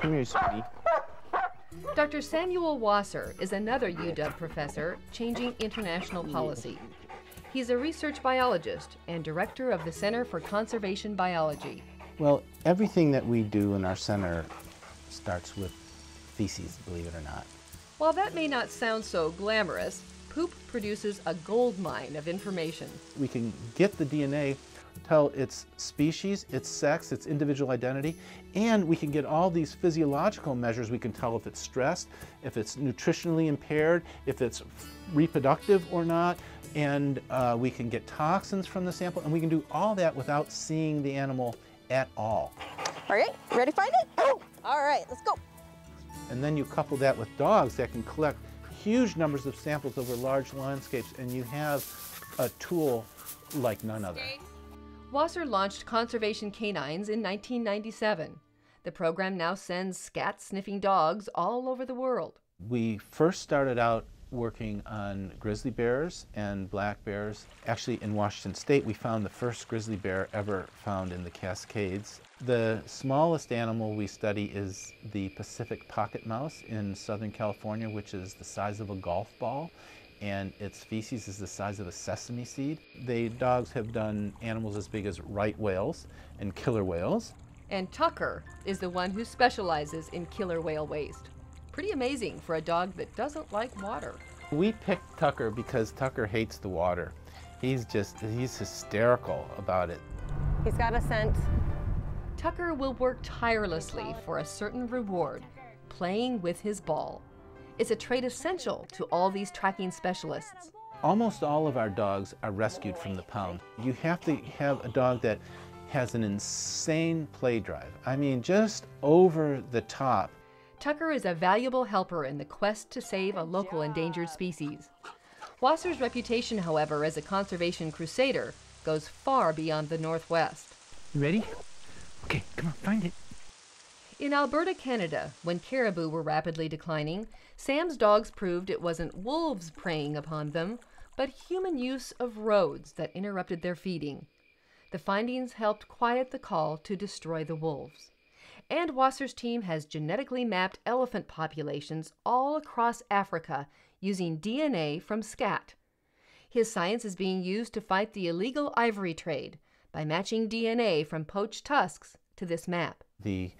Come here, sweetie. Dr. Samuel Wasser is another UW professor changing international policy. He's a research biologist and director of the Center for Conservation Biology. Well, everything that we do in our center starts with feces, believe it or not. While that may not sound so glamorous, poop produces a gold mine of information. We can get the DNA, tell its species, its sex, its individual identity, and we can get all these physiological measures. We can tell if it's stressed, if it's nutritionally impaired, if it's reproductive or not, and uh, we can get toxins from the sample, and we can do all that without seeing the animal at all. All right, ready to find it? Oh, all right, let's go. And then you couple that with dogs that can collect huge numbers of samples over large landscapes, and you have a tool like none other. Wasser launched Conservation Canines in 1997. The program now sends scat sniffing dogs all over the world. We first started out working on grizzly bears and black bears. Actually, in Washington State, we found the first grizzly bear ever found in the Cascades. The smallest animal we study is the Pacific pocket mouse in Southern California, which is the size of a golf ball and its feces is the size of a sesame seed. The dogs have done animals as big as right whales and killer whales. And Tucker is the one who specializes in killer whale waste. Pretty amazing for a dog that doesn't like water. We picked Tucker because Tucker hates the water. He's just, he's hysterical about it. He's got a scent. Tucker will work tirelessly for a certain reward, playing with his ball. It's a trait essential to all these tracking specialists. Almost all of our dogs are rescued from the pound. You have to have a dog that has an insane play drive. I mean, just over the top. Tucker is a valuable helper in the quest to save a local endangered species. Wasser's reputation, however, as a conservation crusader goes far beyond the Northwest. You ready? Okay, come on, find it. In Alberta, Canada, when caribou were rapidly declining, Sam's dogs proved it wasn't wolves preying upon them, but human use of roads that interrupted their feeding. The findings helped quiet the call to destroy the wolves. And Wasser's team has genetically mapped elephant populations all across Africa using DNA from scat. His science is being used to fight the illegal ivory trade by matching DNA from poached tusks to this map. The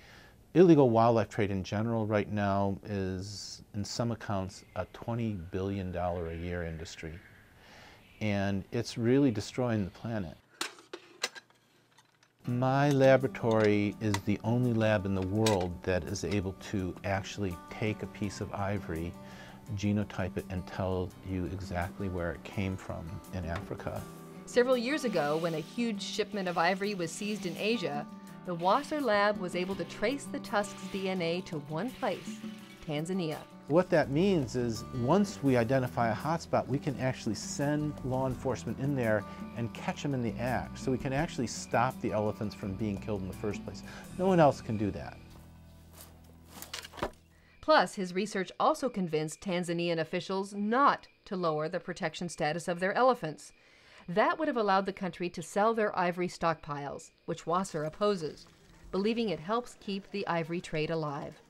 illegal wildlife trade in general right now is, in some accounts, a $20 billion a year industry. And it's really destroying the planet. My laboratory is the only lab in the world that is able to actually take a piece of ivory, genotype it, and tell you exactly where it came from in Africa. Several years ago, when a huge shipment of ivory was seized in Asia, the Wasser lab was able to trace the tusk's DNA to one place, Tanzania. What that means is once we identify a hotspot, we can actually send law enforcement in there and catch them in the act. So we can actually stop the elephants from being killed in the first place. No one else can do that. Plus, his research also convinced Tanzanian officials not to lower the protection status of their elephants. That would have allowed the country to sell their ivory stockpiles, which Wasser opposes, believing it helps keep the ivory trade alive.